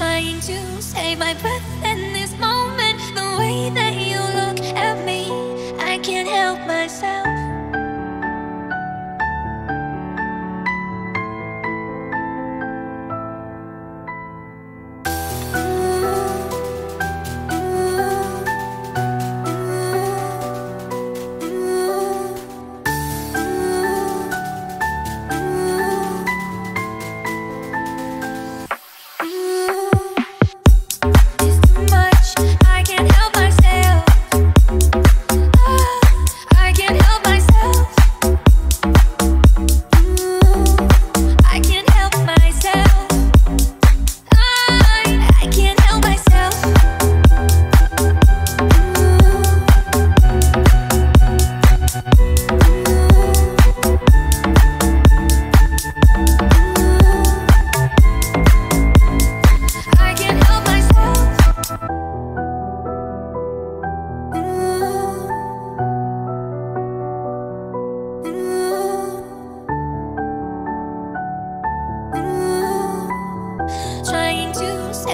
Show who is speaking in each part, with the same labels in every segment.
Speaker 1: trying to save my breath in this moment. The way that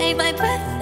Speaker 1: save my breath.